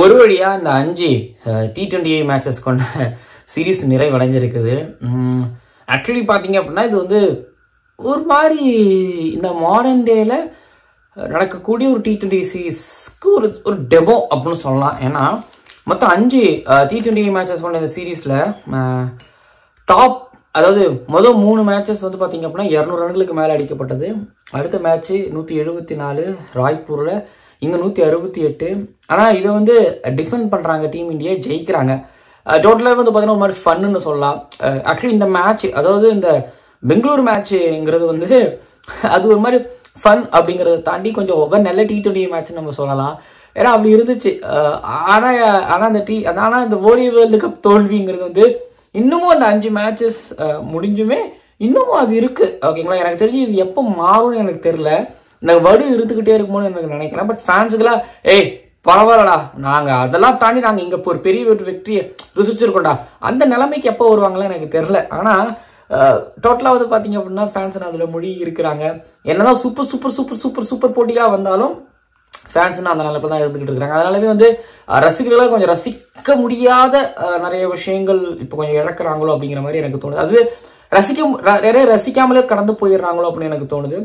ஒரு வழியாக இந்த அஞ்சு டி ட்வெண்ட்டி மேட்சஸ் கொண்ட சீரீஸ் நிறைவடைஞ்சிருக்குது. ஆக்சுவலி பார்த்தீங்க அப்படின்னா இது வந்து ஒரு மாதிரி இந்த மாடர்ன் டேயில் நடக்கக்கூடிய ஒரு டி ட்வெண்ட்டி சீரீஸ்க்கு ஒரு ஒரு டெமோ அப்படின்னு சொல்லலாம். ஏன்னா மொத்தம் அஞ்சு டி ட்வெண்ட்டி மேட்சஸ் கொண்ட இந்த சீரீஸில் டாப் அதாவது மொதல் மூணு மேட்சஸ் வந்து பார்த்தீங்க அப்படின்னா இரநூறு ரன்களுக்கு மேலே அடிக்கப்பட்டது. அடுத்த மேட்ச்சு நூற்றி எழுபத்தி நாலு ராய்ப்பூரில் இங்கே நூற்றி அறுபத்தி எட்டு. ஆனால் இதை வந்து டிஃபெண்ட் பண்ணுறாங்க டீம் இந்தியா ஜெயிக்கிறாங்க. டோட்டலாக வந்து பார்த்தீங்கன்னா ஒரு மாதிரி ஃபன்னுன்னு சொல்லலாம். ஆக்சுவலி இந்த மேட்ச் அதாவது இந்த பெங்களூர் மேட்ச்சுங்கிறது வந்து அது ஒரு மாதிரி ஃபன் அப்படிங்கிறத தாண்டி கொஞ்சம் ஒவ்வொரு நல்ல டி டுவெண்ட்டி மேட்ச் நம்ம சொல்லலாம். ஏன்னா அப்படி இருந்துச்சு. ஆனால் ஆனால் அந்த டீ ஆனால் இந்த ஓரிய வேர்ல்டு கப் தோல்விங்கிறது வந்து இன்னமும் அந்த அஞ்சு மேட்சஸ் முடிஞ்சுமே இன்னமும் அது இருக்குது ஓகேங்களா எனக்கு தெரிஞ்சு இது எப்போ மாறும்னு எனக்கு தெரில இந்த வடு இருந்துகிட்டே இருக்குமோன்னு எனக்கு நினைக்கிறேன். பட் ஃபேன்ஸுக்கெல்லாம் ஏய் பரவாயில்லடா. நாங்க அதெல்லாம் தாண்டி நாங்க இங்க இப்போ ஒரு பெரிய ஒரு வெற்றியை ருசிச்சிருக்கோம்டா. அந்த நிலைமைக்கு எப்போ வருவாங்களா எனக்கு தெரியல. ஆனா டோட்டலா வந்து பாத்தீங்க அப்படின்னா ஃபேன்ஸ் அதுல மொழி இருக்கிறாங்க. என்னதான் super super super super super போட்டியா வந்தாலும் ஃபேன்ஸ்னா அந்த நிலப்பில் தான் இருந்துகிட்டு இருக்காங்க அதனாலவே வந்து ரசிகர்களை கொஞ்சம் ரசிக்க முடியாத நிறைய விஷயங்கள் இப்போ கொஞ்சம் இழக்கிறாங்களோ அப்படிங்கிற மாதிரி எனக்கு தோணுது. அது ரசிக்க நிறைய ரசிக்காமலே கடந்து போயிடுறாங்களோ அப்படின்னு எனக்கு தோணுது.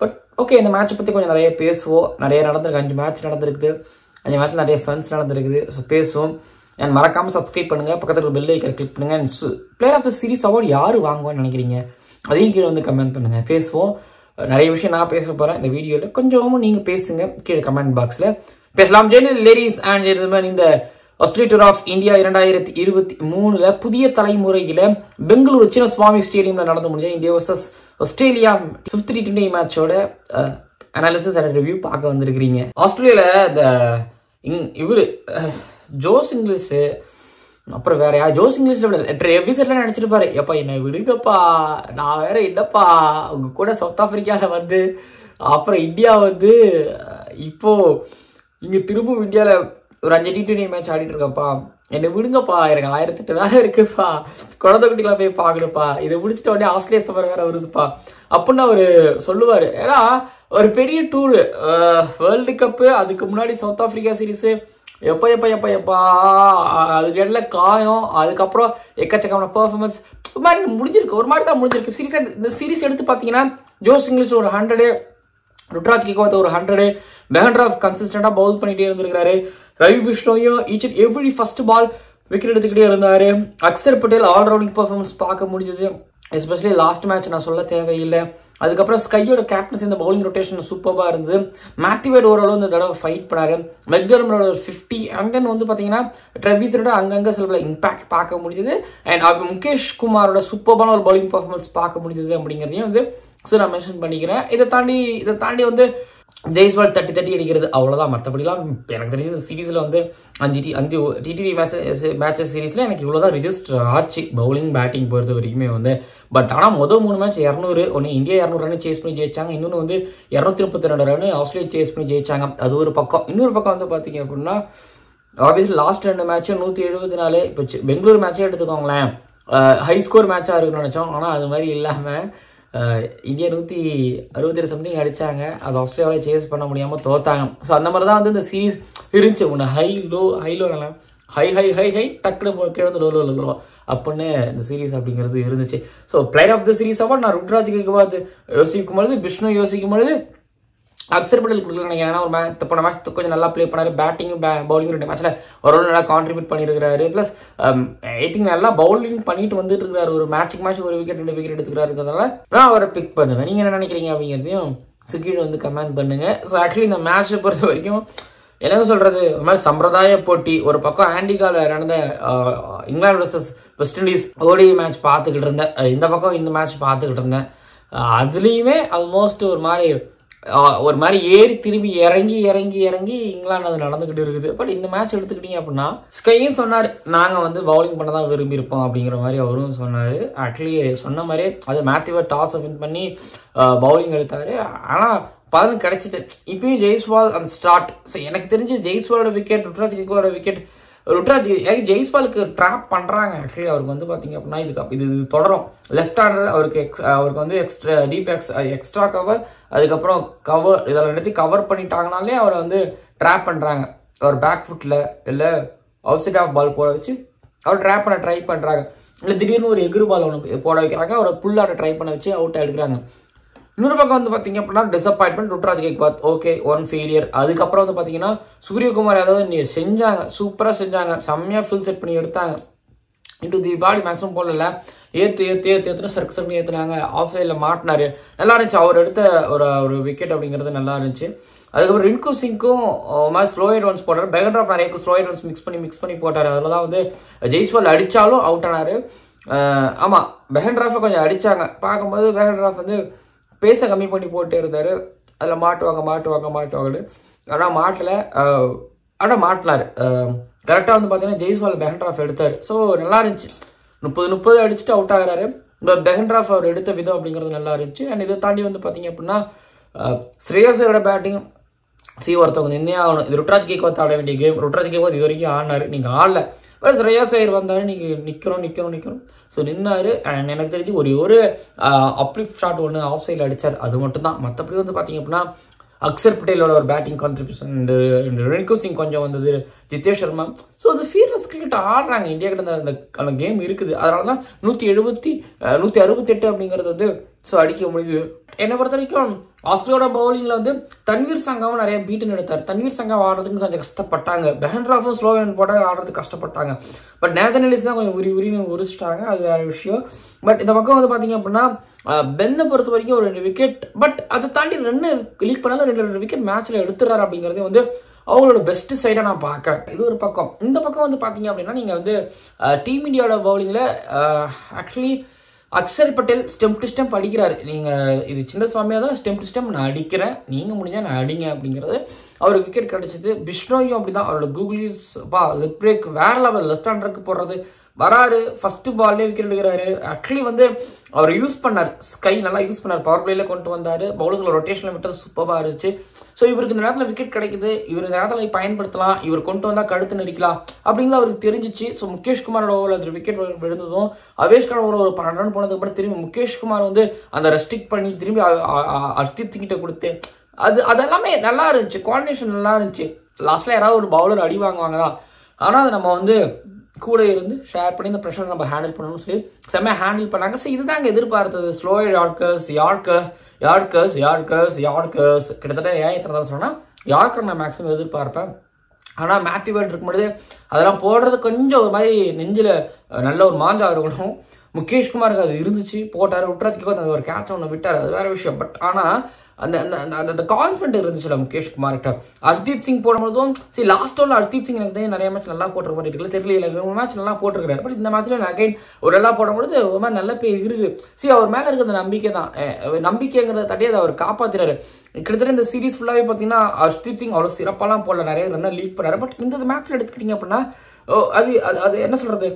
பட் ஓகே இந்த மேட்சை பற்றி கொஞ்சம் நிறைய பேசுவோம். நிறைய நடந்திருக்கு. அஞ்சு மேட்ச் நடந்திருக்குது. அஞ்சு மேட்ச் நிறைய ஃபன்ஸ் நடந்திருக்குது. ஸோ பேசுவோம். அண்ட் மறக்காமல் சப்ஸ்கிரைப் பண்ணுங்கள் பக்கத்தில் பெல் ஐக்கன் கிளிக் பண்ணுங்க. And player of the series award யார் வாங்குவான்னு நினைக்கிறீங்க? அதையும் கீழே வந்து கமெண்ட் பண்ணுங்க. பேசுவோம். நிறைய விஷயம் நான் பேச போகிறேன் இந்த வீடியோவில் கொஞ்சமும் நீங்கள் பேசுங்க. கீழே கமெண்ட் பாக்ஸில் பேசலாம். ஜெனரல் லேடிஸ் அண்ட் ஜென்டில்மேன் இந்த ஆஸ்திரேலியா ஆஃப் இந்தியா இரண்டாயிரத்தி இருபத்தி மூணுல புதிய தலைமுறையில பெங்களூரு சின்ன சுவாமி ஸ்டேடியம்ல நடந்து முடிஞ்ச India versus Australia fifth T twenty மேட்சோட அனாலிசிஸ் அண்ட் ரிவ்யூ பார்க்க வந்திருக்கிறீங்க. ஆஸ்திரேலியால இந்த இவரு ஜோஸ் இங்கிலீஷ் அப்புறம் வேற யார்? ஜோஸ் இங்கிலீஷ்ல எபிசோட்ல நினைச்சிருப்பாரு? எப்பா என்ன விடுங்கப்பா நான் வேற என்னப்பா உங்க கூட சவுத் ஆப்பிரிக்கால வந்து அப்புறம் இந்தியா வந்து இப்போ இங்க திரும்பவும் இந்தியாவில் ஒரு அஞ்சு டி டுவெண்ட்டி மேட்ச் ஆடிட்டு இருக்கப்பா என்னை விடுங்கப்பா எனக்கு ஆயிரத்தெட்டு வேலை இருக்குப்பா. குழந்தை குட்டிகளை போய் பார்க்கணுப்பா. இதை முடிச்சுட்டு உடனே ஆஸ்திரேலியா சபர் வேற வருதுப்பா. அப்படின்னு அவர் சொல்லுவார். ஏன்னா ஒரு பெரிய டூரு வேர்ல்டு கப்பு அதுக்கு முன்னாடி சவுத் ஆஃப்ரிக்கா சீரீஸு எப்போ எப்போ எப்போ எப்பா அதுக்கு இடையில காயம் அதுக்கப்புறம் எக்கச்சக்கமான பெர்ஃபார்மன்ஸ் ஒரு மாதிரி முடிஞ்சிருக்கு ஒரு மாதிரி தான் முடிஞ்சிருக்கு. சீரிஸ் இந்த சீரிஸ் எடுத்து பார்த்தீங்கன்னா ஜோஸ் இங்கிலீஷ் ஒரு ஹண்ட்ரடு ருட்ராஜ் கிகோத் ஒரு ஹண்ட்ரடு மெஹண்ட்ராஃப் கன்சிஸ்டண்டா பவுல் பண்ணிட்டே இருந்திருக்காரு Ravi பிஷ்ணோயும் each and every first ball wicket எடுத்துக்கிட்டே இருந்தாரு. அக்சர் பட்டேல் ஆல்ரவுண்டிங் பர்ஃபார்மன்ஸ் பார்க்க முடிஞ்சது. எஸ்பெஷலி லாஸ்ட் மேட்ச் நான் சொல்ல தேவையில்லை. அதுக்கப்புறம் ஸ்கையோட கேப்டன்ஸ் இந்த பவுலிங் ரொட்டேஷன் சூப்பராக இருந்தது. மேக்டிவேட் ஓரளவு இந்த தடவை ஃபைட் பண்ணாரு. மெக்டர்மரோட ஒரு ஃபிஃப்டி அண்ட் தென் வந்து பார்த்தீங்கன்னா ட்ரெவிஸரோட அங்கங்கே சில இம்பாக்ட் பார்க்க முடிஞ்சது. அண்ட் முகேஷ் குமாரோட சூப்பரான ஒரு பவுலிங் பர்ஃபார்மன்ஸ் பார்க்க முடிஞ்சது அப்படிங்கிறதையும் வந்து ஸோ நான் மென்ஷன் பண்ணிக்கிறேன். இதை தாண்டி இதை தாண்டி வந்து ஜெய்ஸ்வால் தட்டி தட்டி அடிக்கிறது அவ்வளோதான் மற்றபடிலாம் எனக்கு தெரிஞ்ச சீரீஸில் வந்து அஞ்சு டி அஞ்சு டிடிவி மேட்சஸ் மேட்சஸ் சீரீஸில் எனக்கு இவ்வளோதான் ரிஜிஸ்டர் ஆச்சு. பவுலிங் பேட்டிங் பொறுத்த வரைக்குமே வந்து. பட் ஆனால் மொதல் மூணு மேட்ச் இரநூறு ஒன்று இந்தியா இரநூறு ரன் சேஸ் பண்ணி ஜெயிச்சாங்க. இன்னொன்று வந்து இரநூத்தி முப்பத்தி ரெண்டு ரன் ஆஸ்திரேலியா சேஸ் பண்ணி ஜெயிச்சாங்க. அது ஒரு பக்கம். இன்னொரு பக்கம் வந்து பார்த்தீங்க அப்படின்னா ஆப்வியஸ்லி லாஸ்ட் ரெண்டு மேட்சும் நூற்றி எழுபத்தி நாலு இப்போ பெங்களூர் மேட்சே எடுத்துக்கோங்களேன். ஹை ஸ்கோர் மேட்சாக இருக்குன்னு நினச்சோம். ஆனால் அது மாதிரி இல்லாமல் இந்தியா நூற்றி அறுபத்தேழு சம்திங் அடித்தாங்க அது ஆஸ்திரேலியாவில் சேஸ் பண்ண முடியாமல் தோத்தாங்க. ஸோ அந்த மாதிரி தான் வந்து இந்த சீரீஸ் இருந்துச்சு. ஒன்று ஹை லோ ஹை லோ நல்லா ஹை ஹை ஹை ஹை டக்குனு கிழந்து லோ லோ லோ அப்படின்னு இந்த சீரீஸ் அப்படிங்கிறது இருந்துச்சு. So player of the series award நான் ருட்ராஜுக்கு பார்த்து? யோசிக்கும் பொழுது விஷ்ணு யோசிக்கும் பொழுது அக்சர் பட்டேல் கொடுக்கல நினைக்கிறேன். ஏன்னா ஒரு போன மேட்ச் கொஞ்சம் நல்லா ப்ளே பண்ணார். பேட்டிங்கும் பவுலிங் ரெண்டு மேட்ச்ல ஒரு நல்லா கான்ட்ரிபியூட் பண்ணியிருக்காரு ப்ளஸ் எயிட்டிங் நல்லா பவுலிங் பண்ணிட்டு வந்துட்டு இருக்காரு. ஒரு மேட்சுக்கு மேட்ச் ஒரு விக்கெட் ரெண்டு விக்கெட் எடுத்துக்கிறாருங்கிறதுனால நான் அவரை பிக் பண்ணுவேன். நீங்க என்ன நினைக்கிறீங்க அப்படிங்கிறதையும் சுக்கீடு வந்து கமெண்ட் பண்ணுங்க. ஸோ ஆக்சுவலி இந்த மேட்சை பொறுத்த வரைக்கும் என்ன சொல்றது? ஒரு மாதிரி சம்பிரதாய போட்டி. ஒரு பக்கம் ஆண்டிகால நடந்த England versus West Indies ODI match பார்த்துக்கிட்டு இருந்தேன். இந்த பக்கம் இந்த மேட்ச் பார்த்துக்கிட்டு இருந்தேன். அதுலேயுமே ஆல்மோஸ்ட் ஒரு மாதிரி ஒரு மாதிரி ஏறி திரும்பி இறங்கி இறங்கி இறங்கி இங்கிலாந்து அது நடந்துகிட்டு இருக்குது. பட் இந்த மேட்ச் எடுத்துக்கிட்டீங்க அப்படின்னா ஸ்கையும் சொன்னார் நாங்கள் வந்து பவுலிங் பண்ண தான் விரும்பியிருப்போம் அப்படிங்கிற மாதிரி அவரும் சொன்னார். ஆக்சுவலி சொன்ன மாதிரியே அது மேத்யூவை டாஸ் வின் பண்ணி பவுலிங் எடுத்தார். ஆனால் பதினு கிடைச்சிட்டு இப்பயும் ஜெய்ஸ்வால் அந்த ஸ்டார்ட் ஸோ எனக்கு தெரிஞ்சு ஜெய்ஸ்வாலோட விக்கெட் ருட்ராஜ் கிக்கோட விக்கெட் ருட்ராஜ் ஜெய்ஸ்வாலுக்கு ட்ராப் பண்ணுறாங்க ஆக்சுவலி அவருக்கு வந்து பார்த்தீங்க அப்படின்னா இதுக்கு இது இது தொடரும். லெஃப்ட் ஹேண்டர் அவருக்கு எக்ஸ் அவருக்கு வந்து extra deep ex extra cover அதுக்கப்புறம் கவர் இதெல்லாம் எடுத்து கவர் பண்ணிட்டாங்கனாலே அவரை வந்து ட்ராப் பண்ணுறாங்க அவர் பேக் ஃபுட்டில் இல்லை அவுட் ஆஃப் பால் போட வச்சு அவர் ட்ராப் பண்ண ட்ரை பண்ணுறாங்க இல்லை திடீர்னு ஒரு எகிரு பால் ஒன்று போட வைக்கிறாங்க. அவரை புல்லாட்ட ட்ரை பண்ண வச்சு அவுட் எடுக்கிறாங்க. இன்னொரு பக்கம் வந்து பார்த்தீங்க அப்படின்னா disappointment Ruturaj Gaikwad. Okay one failure அதுக்கப்புறம் வந்து பார்த்தீங்கன்னா சூரியகுமார் யாதவ் நீ செஞ்சாங்க சூப்பராக செஞ்சாங்க செம்மையாக ஃபில் செட் பண்ணி எடுத்தாங்க. இன்டு தி பாடி மேக்ஸிமம் போடல. ஏற்று ஏற்று ஏற்று ஏத்துன்னு சர்க்கு சர்க்கு ஏற்றுனாங்க ஆஃப் சைடில் மாட்டினாரு. நல்லா இருந்துச்சு. அவர் எடுத்த ஒரு ஒரு விக்கெட் அப்படிங்கிறது நல்லா இருந்துச்சு. அதுக்கப்புறம் ரின்கு சிங்க்கும் மாதிரி ஸ்லோயர் ரன்ஸ் போட்டார். பெகன் ஆஃப் நிறைய ஸ்லோயர் ரன்ஸ் மிக்ஸ் பண்ணி மிக்ஸ் பண்ணி போட்டார். அதில் தான் வந்து ஜெய்ஸ்வால் அடித்தாலும் அவுட் ஆனார். ஆமாம் பெஹன் ராஃபை கொஞ்சம் அடித்தாங்க பார்க்கும்போது பெஹன் ராஃப் வந்து பேச கம்மி பண்ணி போட்டே இருந்தார். அதில் மாட்டுவாங்க மாட்டுவாங்க மாட்டுவாங்கன்னு. ஆனால் மாட்டலை ஆனால் மாட்டினார். கரெக்டாக வந்து பார்த்தீங்கன்னா ஜெய்ஸ்வால் பெஹன்ட்ராஃப் எடுத்தார். ஸோ நல்லா இருந்துச்சு. முப்பது முப்பது அடிச்சுட்டு அவுட் ஆகிறாரு. இந்த பெஹன்ட்ராஃப் அவர் எடுத்த விதம் அப்படிங்கிறது நல்லா இருந்துச்சு. அண்ட் இதை தாண்டி வந்து பார்த்தீங்க அப்படின்னா ஸ்ரேயஸரோட பேட்டிங் சி ஒருத்தவங்க நின்னே ஆகணும். இது ருட்ராஜ் கேக்வாத் ஆட வேண்டிய கேம் ருட்ராஜ் கேக்வாத் இது வரைக்கும் ஆடினார். நீங்கள் ஆடல. பட் ஸ்ரேயஸ் ஐயர் வந்தாரு. நீங்கள் நிற்கிறோம் நிற்கிறோம் நிற்கிறோம் ஸோ நின்னாரு. அண்ட் எனக்கு தெரிஞ்சு ஒரு ஒரு அப்லிஃப்ட் ஷாட் ஒன்று ஆஃப் சைடில் அடிச்சார். அது மட்டும் தான் மற்றபடி வந்து பார்த்தீங்க அப்படின்னா அக்சர் பட்டேலோட ஒரு பேட்டிங் கான்ட்ரிபியூஷன் ரென்கு சிங் கொஞ்சம் வந்தது ஜித்தேஷ் சர்மா ஸோ அந்த ஃபீர்னஸ் கிரிக்கெட் ஆடுறாங்க. இந்தியா கிட்ட அந்த அந்த கேம் இருக்குது. அதனால தான் நூற்றி எழுபத்தி நூற்றி அறுபத்தெட்டு அப்படிங்கிறது வந்து ஸோ அடிக்க முடியுது. என்னை பொறுத்த வரைக்கும் ஆஸ்திரேலியோட பவுலிங்கில் வந்து தன்வீர் சங்காவும் நிறைய பீட்டுன்னு எடுத்தார். தன்வீர் சங்கா ஆடுறதுக்கு கொஞ்சம் கஷ்டப்பட்டாங்க. பெஹன்ராஃபும் ஸ்லோவன் போட ஆடுறதுக்கு கஷ்டப்பட்டாங்க. பட் நேதன் எலிஸ் தான் கொஞ்சம் உரி உரின்னு உரிச்சிட்டாங்க. அது வேற விஷயம். பட் இந்த பக்கம் வந்து பார்த்தீங்க அப்படின்னா பென்னை பொறுத்த வரைக்கும் ஒரு ரெண்டு விக்கெட் பட் அதை தாண்டி ரெண்டு லீக் பண்ணாலும் ரெண்டு ரெண்டு விக்கெட் மேட்ச்ல எடுத்துறாரு அப்படிங்கிறதே வந்து அவங்களோட பெஸ்ட் சைடை நான் பார்க்குறேன். இது ஒரு பக்கம். இந்த பக்கம் வந்து பார்த்தீங்க அப்படின்னா நீங்கள் வந்து டீம் இண்டியாவோட பவுலிங்கில் actually Axar Patel stump to stump அடிக்கிறாரு. நீங்கள் இது சின்ன சுவாமியாக தான் ஸ்டெம் டு ஸ்டெம் நான் அடிக்கிறேன். நீங்கள் முடிஞ்சால் நான் அடிங்க அப்படிங்கிறது அவருக்கு விக்கெட் கிடைச்சது. பிஷ்ணோயும் அப்படி தான் அவரோட கூகுளிஸ் பா லெஃப்ட் பிரேக் வேற லெவல் லெஃப்ட் ஹேண்டருக்கு போடுறது. வராரு ஃபர்ஸ்ட் பால்லே விக்கெட் எடுக்கிறாரு. ஆக்சுவலி வந்து அவர் யூஸ் பண்ணார். ஸ்கை நல்லா யூஸ் பண்ணார். பவர் பிளேல கொண்டு வந்தாரு. பவுலர்ஸ்ல ரொட்டேஷன்ல விட்டது சூப்பராக இருந்துச்சு. ஸோ இவருக்கு இந்த நேரத்தில் விக்கெட் கிடைக்குது. இவர் இந்த நேரத்தில் பயன்படுத்தலாம். இவர் கொண்டு வந்தால் கழுத்து நெரிக்கலாம். அப்படிங்கிறது அவருக்கு தெரிஞ்சிச்சு. ஸோ முகேஷ் குமாரோட ஓவரில் அது விக்கெட் விழுந்ததும் அவேஷ் ஓவர் ஒரு பன்னெண்டு ரன் போனதுக்கு அப்புறம் திரும்பி முகேஷ்குமார் வந்து அந்த ரெஸ்ட்ரிக்ட் பண்ணி திரும்பி அர்த்தித் கிட்ட கொடுத்து அது அதெல்லாமே நல்லா இருந்துச்சு. கோஆர்டினேஷன் நல்லா இருந்துச்சு. லாஸ்ட்ல யாராவது ஒரு பவுலர் அடி வாங்குவாங்க தான் ஆனால் அதை நம்ம வந்து கூட இருந்து ஷேர் பண்ணி இந்த ப்ரெஷர் நம்ம ஹேண்டில் பண்ணணும்னு சொல்லி செம்ம ஹேண்டில் பண்ணாங்க. ஸோ இதுதாங்க எதிர்பார்த்தது. Slow yorkers yorkers yorkers yorkers yorkers கிட்டத்தட்ட ஏன் இத்தனை தான் சொன்னால் யார்க்கர் நான் மேக்ஸிமம் எதிர்பார்ப்பேன். ஆனால் மேத்யூ வேர்ட் இருக்கும்போது அதெல்லாம் போடுறது கொஞ்சம் ஒரு மாதிரி நெஞ்சில் நல்ல ஒரு மாஞ்சா இருக்கணும் முகேஷ்குமாருக்கு அது இருந்துச்சு போட்டார் விட்டுறதுக்கு அந்த ஒரு கேட்ச் ஒன்று விட்டார் அது வேற விஷயம். பட் ஆனால் அந்த அந்த அந்த அந்த கான்ஃபிடென்ட் இருந்துச்சுல முகேஷ் குமார்கிட்ட ஹர்தீப் சிங் போடும்போதும் சரி லாஸ்ட் ஓவரில் ஹர்தீப் சிங் எனக்கு நிறைய மேட்ச் நல்லா போட்டுற மாதிரி இருக்குல்ல தெரியல எனக்கு மேட்ச் நல்லா போட்டிருக்காரு பட் இந்த மேட்ச்ல அகைன் ஒரு நல்லா போடும்பொழுது ஒரு மாதிரி நல்ல பேர் இருக்கு. சரி அவர் மேல இருக்கிற நம்பிக்கை தான். நம்பிக்கைங்கிறத தட்டி அதை அவர் காப்பாத்துறாரு. கிட்டத்தட்ட இந்த சீரீஸ் ஃபுல்லாவே பார்த்தீங்கன்னா ஹர்தீப் சிங் அவ்வளோ சிறப்பாலாம் போடல. நிறைய ரன்னை லீக் பண்ணாரு. பட் இந்த மேட்ச்ல எடுத்துக்கிட்டீங்க அப்படின்னா அது அது என்ன சொல்றது?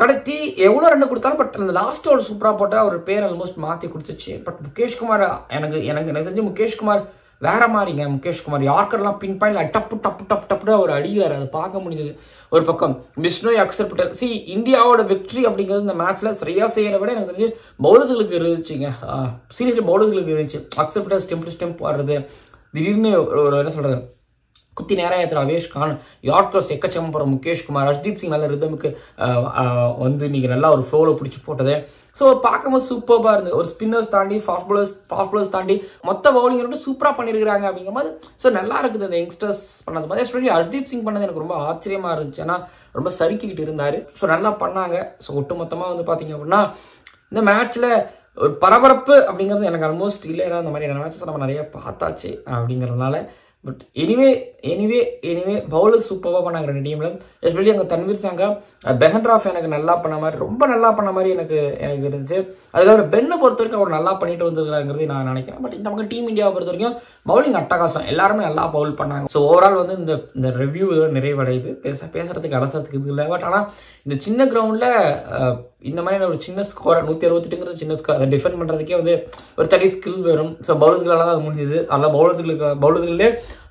கடைத்தி எவ்வளோ ரன் கொடுத்தாலும் பட் அந்த லாஸ்ட் ஓவர் சூப்பராக போட்டால் அவர் பேர் ஆல்மோஸ்ட் மாற்றி கொடுத்துச்சு. பட் முகேஷ்குமார் எனக்கு எனக்கு எனக்கு தெரிஞ்சு முகேஷ்குமார் வேற மாதிரிங்க. முகேஷ்குமார் யார்க்கர்லாம் பின் பாயிண்ட் டப்பு டப்பு டப்பு டப்புனு அவர் அடிக்கிறார் அதை பார்க்க முடிஞ்சது. ஒரு பக்கம் விஷ்ணு அக்சர் பட்டேல். சி இந்தியாவோட வெற்றி அப்படிங்கிறது இந்த மேட்ச்ல சரியா செய்யற விட எனக்கு தெரிஞ்சு பவுலர்களுக்கு இருந்துச்சுங்க. சீரியஸ்லி பவுலர்களுக்கு இருந்துச்சு. Axar Patel stump to stump வர்றது திடீர்னு ஒரு என்ன சொல்றது? குத்தி நேரம் ஏற்றுற அவேஷ் கான் யார்க்கர்ஸ் எக்கச்சக்கம் போகிற முகேஷ் குமார் ஹர்தீப் சிங் நல்ல ரிதமுக்கு வந்து நீங்கள் நல்லா ஒரு ஃப்ளோவில் பிடிச்சி போட்டது. ஸோ பார்க்கும்போது சூப்பராக இருந்தது. ஒரு ஸ்பின்னர்ஸ் தாண்டி ஃபாஸ்ட் பாலர்ஸ் ஃபாஸ்ட் பாலர்ஸ் தாண்டி மொத்த பவுலிங் வந்து சூப்பராக பண்ணியிருக்காங்க அப்படிங்கும் போது ஸோ நல்லா இருக்குது அந்த யங்ஸ்டர்ஸ் பண்ணது. மாதிரி எஸ்பெஷலி ஹர்தீப் சிங் பண்ணது எனக்கு ரொம்ப ஆச்சரியமாக இருந்துச்சு. ஏன்னா ரொம்ப சறுக்கிக்கிட்டு இருந்தார். ஸோ நல்லா பண்ணாங்க. ஸோ ஒட்டு மொத்தமாக வந்து பார்த்தீங்க அப்படின்னா இந்த மேட்ச்சில் ஒரு பரபரப்பு அப்படிங்கிறது எனக்கு ஆல்மோஸ்ட் இல்லை. ஏன்னா அந்த மாதிரியான மேட்சஸ் நம்ம நிறைய பார்த்தாச்சு அப்படிங்கிறதுனால but anyway anyway anyway bowler சூப்பராக பண்ணாங்க ரெண்டு டீமில் எஸ்பெஷலி அங்கே தன்வீர் சாங்கா பெஹன்ராஃப் எனக்கு நல்லா பண்ண மாதிரி ரொம்ப நல்லா பண்ண மாதிரி எனக்கு எனக்கு இருந்துச்சு. அதுக்கப்புறம் பென்னை பொறுத்த வரைக்கும் அவர் நல்லா பண்ணிட்டு வந்திருக்காங்கிறது நான் நினைக்கிறேன். பட் இந்த பக்கம் டீம் இந்தியாவை பொறுத்த வரைக்கும் பவுலிங் அட்டகாசம். எல்லாருமே நல்லா பவுல் பண்ணாங்க. ஸோ ஓவரால் வந்து இந்த இந்த ரிவ்யூ நிறைவடையுது. பேச பேசுறதுக்கு அலசறதுக்கு இது இல்லை. பட் ஆனால் இந்த சின்ன கிரவுண்டில் இந்த மாதிரியான ஒரு சின்ன ஸ்கோர் நூற்றி அறுபத்தெட்டுங்கிற சின்ன ஸ்கோர் அதை டிஃபெண்ட் பண்ணுறதுக்கே வந்து ஒரு தனி ஸ்கில் வரும் ஸோ பவுலர்களால் தான் அது முடிஞ்சுது. அதனால் பவுலர்களுக்கு பவுலர்களே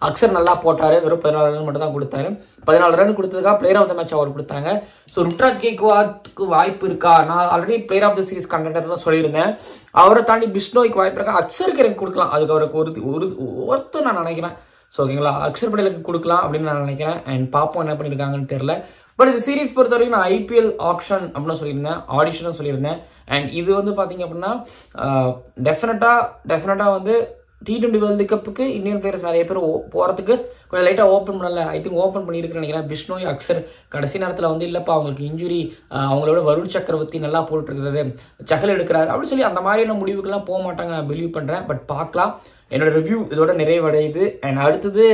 அக்சர் நல்லா போட்டார். வெறும் பதினாலு ரன் மட்டும் தான் கொடுத்தாரு. பதினாலு ரன் கொடுத்ததுக்காக பிளேயர் ஆஃப் த மேட்ச் அவர் கொடுத்தாங்க. ஸோ ருட்ராஜ் கேக்வாத்துக்கு வாய்ப்பு இருக்கா? நான் already player of the series contender தான் சொல்லியிருந்தேன். அவரை தாண்டி பிஷ்ணோய்க்கு வாய்ப்பு இருக்கா? அக்சருக்கு எனக்கு கொடுக்கலாம். அதுக்கு அவருக்கு ஒரு ஒரு ஒருத்தர் நான் நினைக்கிறேன். ஸோ ஓகேங்களா? அக்ஷர் படேலுக்கு கொடுக்கலாம் அப்படின்னு நான் நினைக்கிறேன். அண்ட் பார்ப்போம் என்ன பண்ணியிருக்காங்கன்னு தெரியல. பட் இந்த சீரிஸ் பொறுத்த வரைக்கும் நான் ஐபிஎல் ஆப்ஷன் அப்படின்னு சொல்லியிருந்தேன் ஆடிஷனும் சொல்லியிருந்தேன். அண்ட் இது வந்து பார்த்தீங்க அப்படின்னா டெஃபினட்டாக டெஃபினட்டாக வந்து டி டுவெண்ட்டி வேர்ல்டு கப்புக்கு இந்தியன் பிளேயர்ஸ் நிறைய பேர் போகிறதுக்கு கொஞ்சம் லைட்டாக ஓப்பன் பண்ணல. ஐ திங்க் ஓப்பன் பண்ணியிருக்கிறேன் நினைக்கிறேன். பிஷ்ணோய் அக்சர் கடைசி நேரத்தில் வந்து இல்லைப்பா அவங்களுக்கு இன்ஜுரி அவங்களோட வருண் சக்கரவர்த்தி நல்லா போட்டுருக்கிறது சகல் எடுக்கிறாரு அப்படின்னு சொல்லி அந்த மாதிரியான முடிவுக்கெல்லாம் போக மாட்டாங்க. நான் பிலீவ் பண்ணுறேன் பட் பார்க்கலாம். என்னோட ரிவ்யூ இதோட நிறைவடையுது. அண்ட் அடுத்தது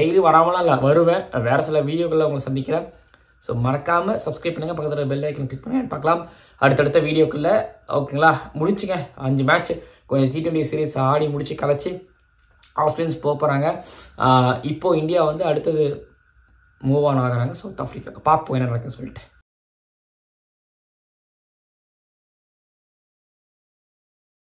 டெய்லி வராமலாம் இல்லை வருவேன். வேறு சில வீடியோக்களில் உங்களை சந்திக்கிறேன். ஸோ மறக்காம சப்ஸ்கிரைப் பண்ணுங்கள் பக்கத்தில் பெல் ஐக்கன் கிளிக் பண்ணி பார்க்கலாம். அடுத்தடுத்த வீடியோக்குள்ளே ஓகேங்களா முடிச்சுங்க அஞ்சு மேட்ச் கொஞ்சம் டி டுவெண்ட்டி சீரீஸ் ஆடி முடிச்சு கலைச்சி ஆஸ்திரேலியன்ஸ் போக போகிறாங்க இப்போது இந்தியா வந்து அடுத்தது மூவ் ஆன் ஆகிறாங்க. சவுத் ஆஃப்ரிக்கா பார்ப்போம் என்ன நடக்குன்னு சொல்லிட்டு.